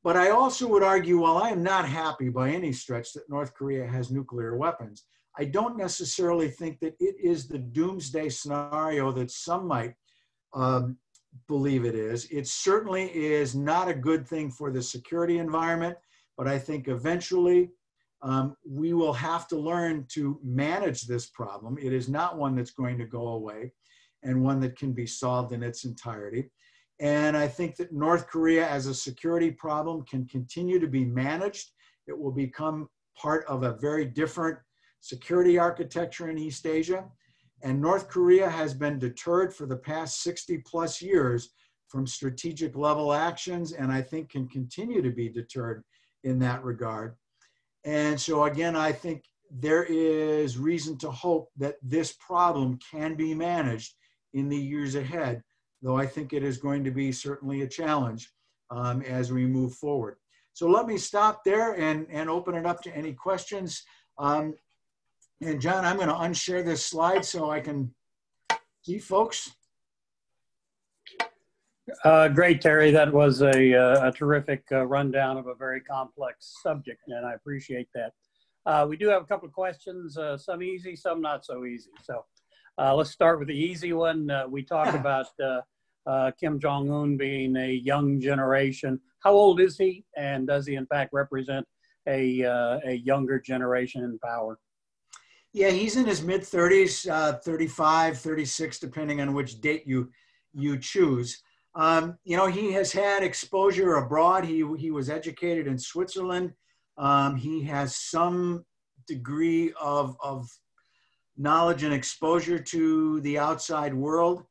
[SPEAKER 4] But I also would argue, while I am not happy by any stretch that North Korea has nuclear weapons, I don't necessarily think that it is the doomsday scenario that some might um, believe it is. It certainly is not a good thing for the security environment, but I think eventually um, we will have to learn to manage this problem. It is not one that's going to go away and one that can be solved in its entirety. And I think that North Korea as a security problem can continue to be managed. It will become part of a very different security architecture in East Asia. And North Korea has been deterred for the past 60 plus years from strategic level actions, and I think can continue to be deterred in that regard. And so, again, I think there is reason to hope that this problem can be managed in the years ahead, though I think it is going to be certainly a challenge um, as we move forward. So let me stop there and, and open it up to any questions. Um, and John, I'm going to unshare this slide so I can see folks.
[SPEAKER 1] Uh, great, Terry. That was a, uh, a terrific uh, rundown of a very complex subject, and I appreciate that. Uh, we do have a couple of questions, uh, some easy, some not so easy. So uh, let's start with the easy one. we talked [laughs] about Kim Jong Un being a young generation. How old is he, and does he in fact represent a, a younger generation in power?
[SPEAKER 4] Yeah, he's in his mid 30s, uh, 35, 36, depending on which date you you choose. Um, you know, he has had exposure abroad. He he was educated in Switzerland. Um, he has some degree of of knowledge and exposure to the outside world.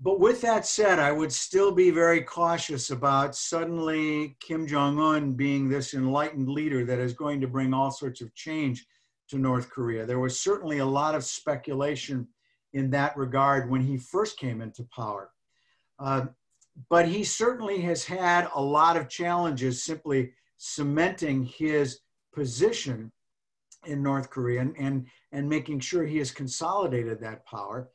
[SPEAKER 4] But with that said, I would still be very cautious about suddenly Kim Jong Un being this enlightened leader that is going to bring all sorts of change to North Korea. There was certainly a lot of speculation in that regard when he first came into power. Uh, but he certainly has had a lot of challenges simply cementing his position in North Korea and, and, and making sure he has consolidated that power.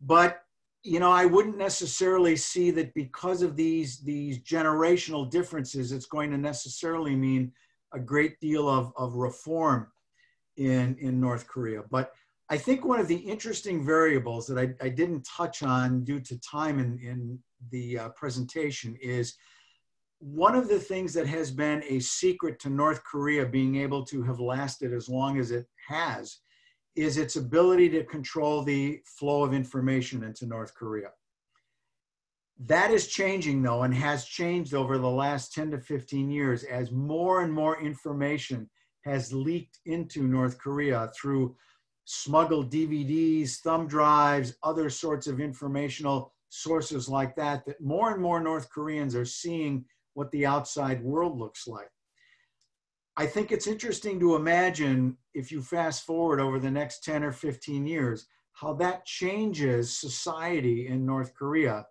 [SPEAKER 4] But you know, I wouldn't necessarily see that because of these these generational differences, it's going to necessarily mean a great deal of, of reform in, in North Korea. But I think one of the interesting variables that I, I didn't touch on due to time in, in the uh, presentation is one of the things that has been a secret to North Korea being able to have lasted as long as it has is its ability to control the flow of information into North Korea. That is changing though and has changed over the last 10 to 15 years as more and more information has leaked into North Korea through smuggled DVDs, thumb drives, other sorts of informational sources like that, that more and more North Koreans are seeing what the outside world looks like. I think it's interesting to imagine if you fast forward over the next 10 or 15 years, how that changes society in North Korea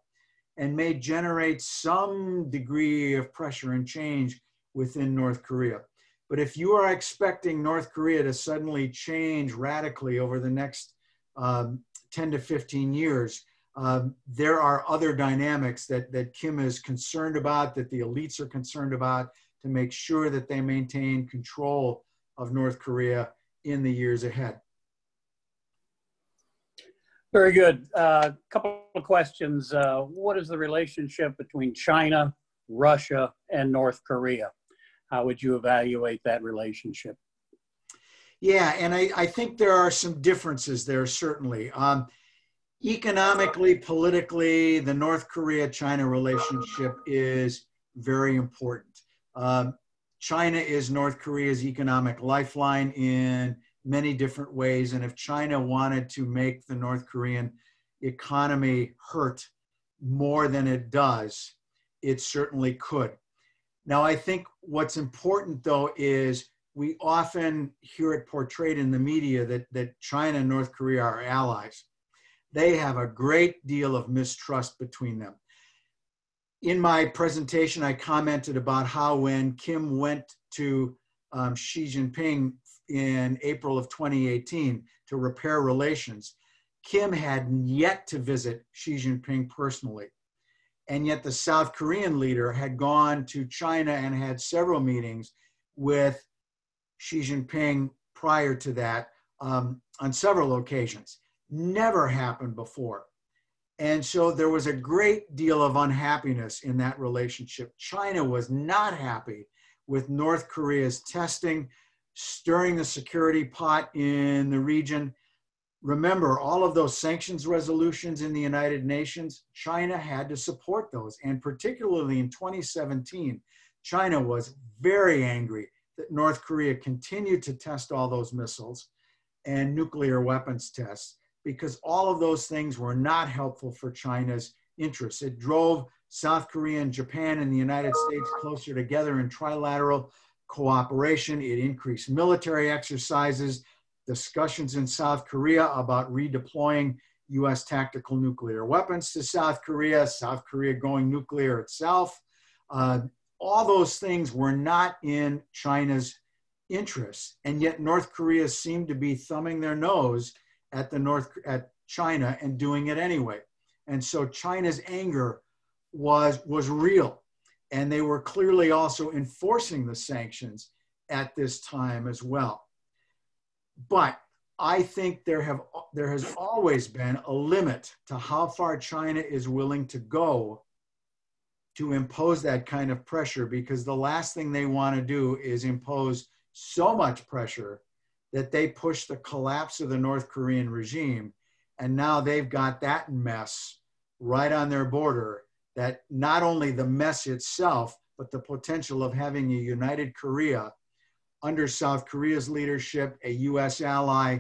[SPEAKER 4] and may generate some degree of pressure and change within North Korea. But if you are expecting North Korea to suddenly change radically over the next um, 10 to 15 years, um, there are other dynamics that, that Kim is concerned about, that the elites are concerned about, to make sure that they maintain control of North Korea in the years ahead.
[SPEAKER 1] Very good. A uh, couple of questions. Uh, what is the relationship between China, Russia, and North Korea? How would you evaluate that relationship?
[SPEAKER 4] Yeah, and I, I think there are some differences there, certainly. Um, economically, politically, the North Korea China relationship is very important. Um, China is North Korea's economic lifeline in many different ways. And if China wanted to make the North Korean economy hurt more than it does, it certainly could. Now, I think what's important though is we often hear it portrayed in the media that, that China and North Korea are allies. They have a great deal of mistrust between them. In my presentation, I commented about how when Kim went to um, Xi Jinping in April of 2018 to repair relations, Kim had yet to visit Xi Jinping personally. And yet the South Korean leader had gone to China and had several meetings with Xi Jinping prior to that um, on several occasions. Never happened before. And so there was a great deal of unhappiness in that relationship. China was not happy with North Korea's testing, stirring the security pot in the region. Remember, all of those sanctions resolutions in the United Nations, China had to support those. And particularly in 2017, China was very angry that North Korea continued to test all those missiles and nuclear weapons tests because all of those things were not helpful for China's interests. It drove South Korea and Japan and the United States closer together in trilateral cooperation. It increased military exercises, discussions in South Korea about redeploying US tactical nuclear weapons to South Korea, South Korea going nuclear itself. Uh, all those things were not in China's interests. And yet North Korea seemed to be thumbing their nose at the North at China and doing it anyway. And so China's anger was was real, and they were clearly also enforcing the sanctions at this time as well. But I think there have there has always been a limit to how far China is willing to go to impose that kind of pressure because the last thing they want to do is impose so much pressure that they pushed the collapse of the North Korean regime. And now they've got that mess right on their border that not only the mess itself, but the potential of having a united Korea under South Korea's leadership, a US ally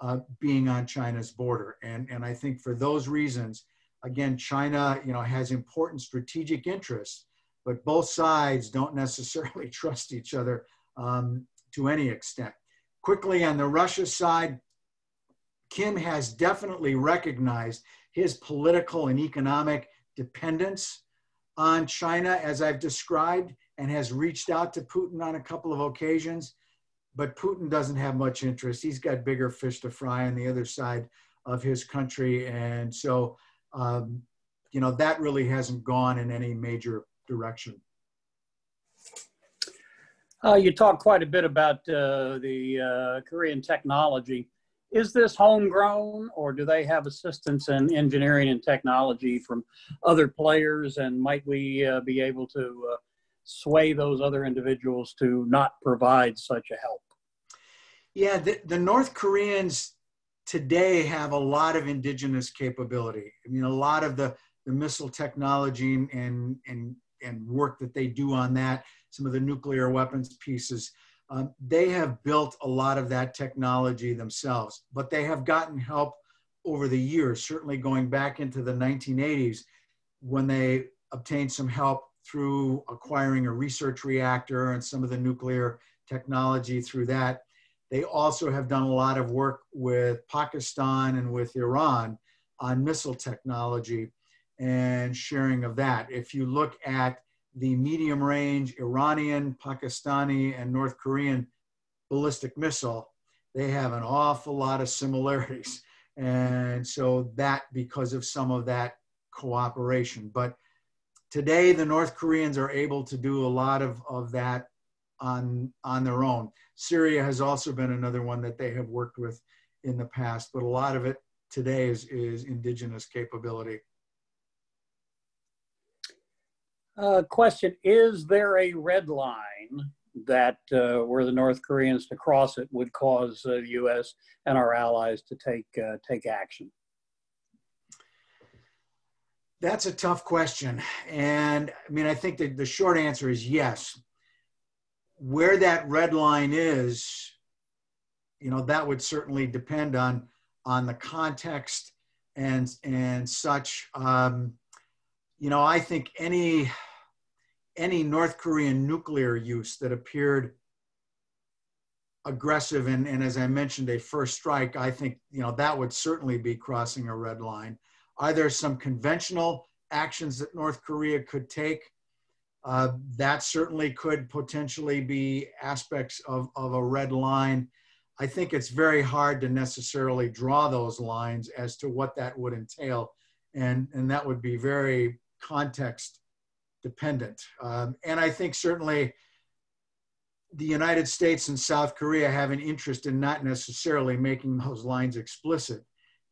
[SPEAKER 4] uh, being on China's border. And, and I think for those reasons, again, China you know, has important strategic interests, but both sides don't [laughs] necessarily trust each other um, to any extent. Quickly on the Russia side, Kim has definitely recognized his political and economic dependence on China, as I've described, and has reached out to Putin on a couple of occasions. But Putin doesn't have much interest. He's got bigger fish to fry on the other side of his country. And so, um, you know, that really hasn't gone in any major direction.
[SPEAKER 1] Uh, you talk quite a bit about uh, the uh, Korean technology. Is this homegrown or do they have assistance in engineering and technology from other players? And might we uh, be able to uh, sway those other individuals to not provide such a help?
[SPEAKER 4] Yeah, the, the North Koreans today have a lot of indigenous capability. I mean, a lot of the, the missile technology and, and, and work that they do on that some of the nuclear weapons pieces Um, they have built a lot of that technology themselves, but they have gotten help over the years, certainly going back into the 1980s when they obtained some help through acquiring a research reactor and some of the nuclear technology through that. They also have done a lot of work with Pakistan and with Iran on missile technology and sharing of that. If you look at the medium range Iranian, Pakistani, and North Korean ballistic missile, they have an awful lot of similarities. [laughs] And so that because of some of that cooperation. But today the North Koreans are able to do a lot of, of that on, on their own. Syria has also been another one that they have worked with in the past, but a lot of it today is, is indigenous capability.
[SPEAKER 1] Uh, question, is there a red line that uh, were the North Koreans to cross it would cause uh, the U.S. and our allies to take, uh, take action?
[SPEAKER 4] That's a tough question. And I mean, I think that the short answer is yes. Where that red line is, you know, that would certainly depend on on the context and and such. Um, you know, I think any any North Korean nuclear use that appeared aggressive and, and as I mentioned, a first strike, I think you know that would certainly be crossing a red line. Are there some conventional actions that North Korea could take? Uh, that certainly could potentially be aspects of, of a red line. I think it's very hard to necessarily draw those lines as to what that would entail. And, and that would be very context dependent. Um, and I think certainly the United States and South Korea have an interest in not necessarily making those lines explicit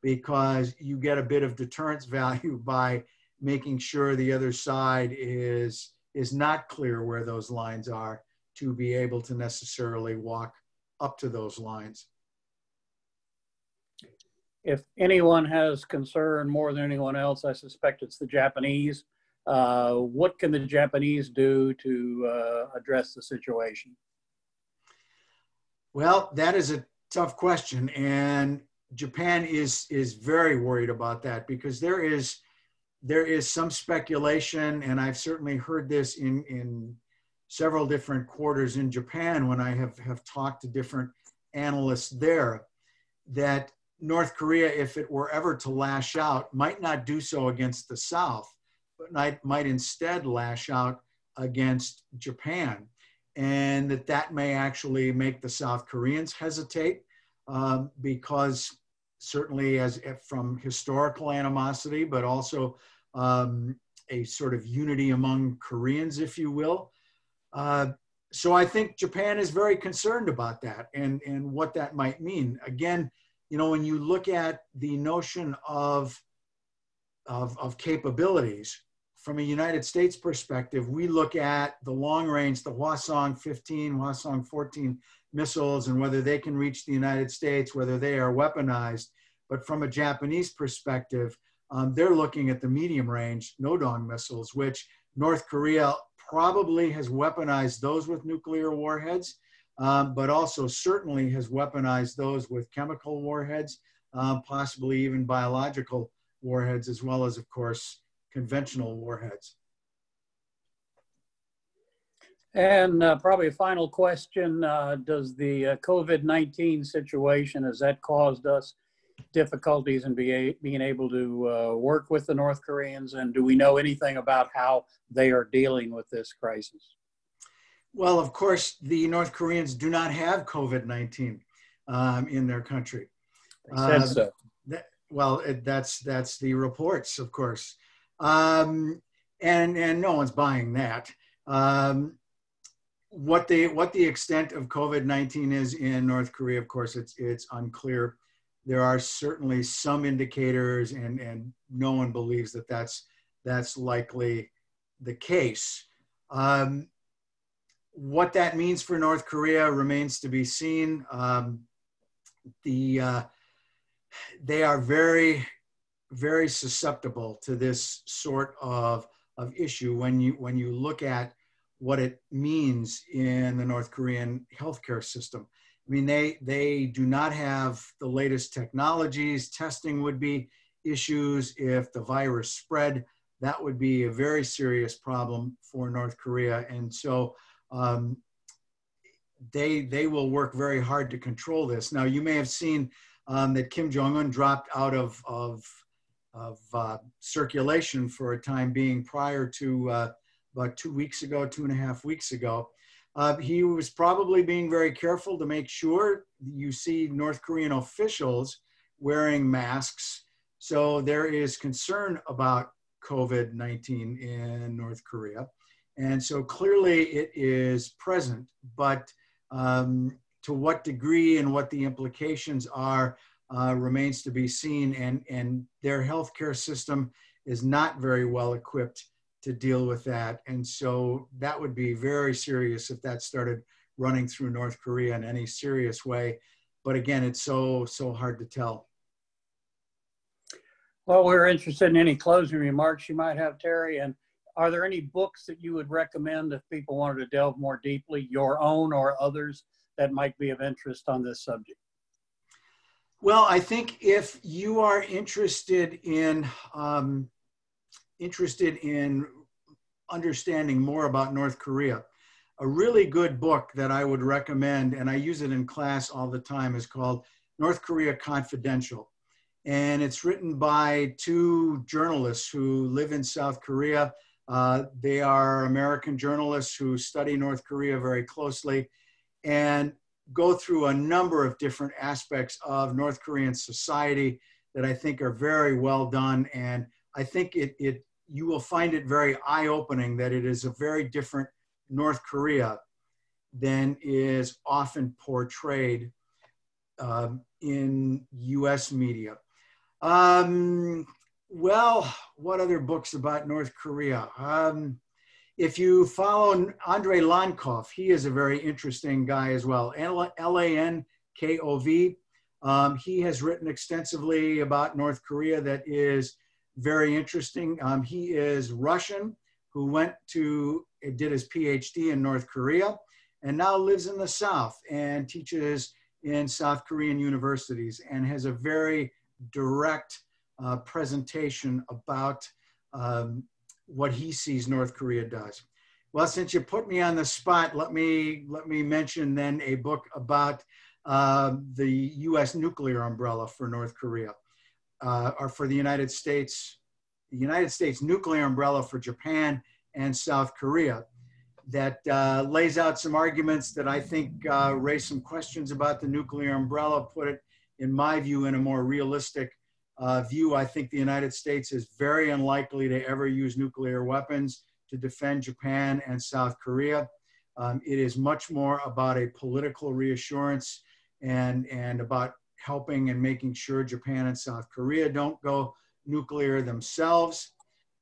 [SPEAKER 4] because you get a bit of deterrence value [laughs] by making sure the other side is is not clear where those lines are to be able to necessarily walk up to those lines.
[SPEAKER 1] If anyone has concern more than anyone else, I suspect it's the Japanese. Uh, what can the Japanese do to uh, address the situation?
[SPEAKER 4] Well, that is a tough question, and Japan is is very worried about that because there is there is some speculation, and I've certainly heard this in in several different quarters in Japan when I have have talked to different analysts there, that North Korea, if it were ever to lash out, might not do so against the South, but might, might instead lash out against Japan. And that that may actually make the South Koreans hesitate um, because certainly as from historical animosity, but also um, a sort of unity among Koreans, if you will. Uh, so I think Japan is very concerned about that and, and what that might mean. Again, you know, when you look at the notion of, of, of capabilities, from a United States perspective, we look at the long range, the Hwasong 15, Hwasong 14 missiles, and whether they can reach the United States, whether they are weaponized. But from a Japanese perspective, um, they're looking at the medium range Nodong missiles, which North Korea probably has weaponized those with nuclear warheads, um, but also certainly has weaponized those with chemical warheads, um, possibly even biological warheads, as well as, of course, conventional warheads.
[SPEAKER 1] And uh, probably a final question, uh, does the uh, COVID-19 situation, has that caused us difficulties in be being able to uh, work with the North Koreans? And do we know anything about how they are dealing with this crisis?
[SPEAKER 4] Well, of course, the North Koreans do not have COVID 19 um, in their country.
[SPEAKER 1] They said um, so.
[SPEAKER 4] That, well, it, that's that's the reports, of course, um, and and no one's buying that. Um, what the what the extent of COVID nineteen is in North Korea, of course, it's it's unclear there are certainly some indicators, and, and no one believes that that's, that's likely the case. Um, what that means for North Korea remains to be seen. Um, the, uh, they are very, very susceptible to this sort of, of issue when you, when you look at what it means in the North Korean healthcare system. I mean, they, they do not have the latest technologies. Testing would be issues. If the virus spread, that would be a very serious problem for North Korea. And so um, they, they will work very hard to control this. Now, you may have seen um, that Kim Jong un dropped out of, of, of uh, circulation for a time being prior to uh, about two weeks ago, two and a half weeks ago. Uh, he was probably being very careful to make sure you see North Korean officials wearing masks. So there is concern about COVID 19 in North Korea. And so clearly it is present, but um, to what degree and what the implications are uh, remains to be seen. And, and their healthcare system is not very well equipped to deal with that. And so that would be very serious if that started running through North Korea in any serious way. But again, it's so, so hard to tell.
[SPEAKER 1] Well, we're interested in any closing remarks you might have, Terry. And are there any books that you would recommend if people wanted to delve more deeply, your own or others, that might be of interest on this subject?
[SPEAKER 4] Well, I think if you are interested in um, interested in understanding more about North Korea, a really good book that I would recommend, and I use it in class all the time, is called North Korea Confidential. And it's written by two journalists who live in South Korea. Uh, they are American journalists who study North Korea very closely and go through a number of different aspects of North Korean society that I think are very well done. And I think it, it you will find it very eye opening that it is a very different North Korea than is often portrayed um, in US media. Um, well, what other books about North Korea? Um, if you follow Andrei Lankov, he is a very interesting guy as well. L A N K O V. Um, he has written extensively about North Korea that is very interesting. Um, he is Russian who went to, did his PhD in North Korea and now lives in the South and teaches in South Korean universities and has a very direct uh, presentation about um, what he sees North Korea does. Well, since you put me on the spot, let me let me mention then a book about uh, the U.S. nuclear umbrella for North Korea uh, are for the United States, the United States nuclear umbrella for Japan and South Korea that uh, lays out some arguments that I think uh, raise some questions about the nuclear umbrella, put it, in my view, in a more realistic uh, view. I think the United States is very unlikely to ever use nuclear weapons to defend Japan and South Korea. Um, it is much more about a political reassurance and, and about helping and making sure Japan and South Korea don't go nuclear themselves,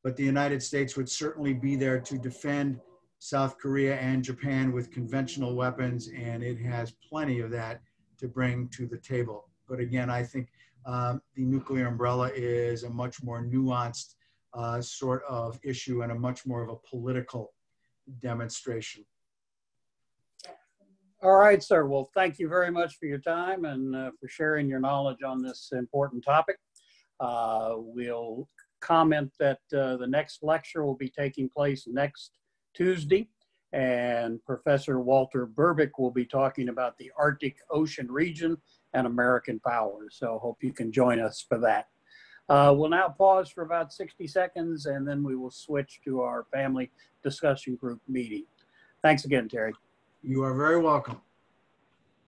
[SPEAKER 4] but the United States would certainly be there to defend South Korea and Japan with conventional weapons, and it has plenty of that to bring to the table. But again, I think um, the nuclear umbrella is a much more nuanced uh, sort of issue and a much more of a political demonstration.
[SPEAKER 1] All right, sir. Well, thank you very much for your time and uh, for sharing your knowledge on this important topic. Uh, we'll comment that uh, the next lecture will be taking place next Tuesday, and Professor Walter Berbrick will be talking about the Arctic Ocean region and American power. So hope you can join us for that. Uh, we'll now pause for about 60 seconds, and then we will switch to our family discussion group meeting. Thanks again, Terry.
[SPEAKER 4] You are very welcome.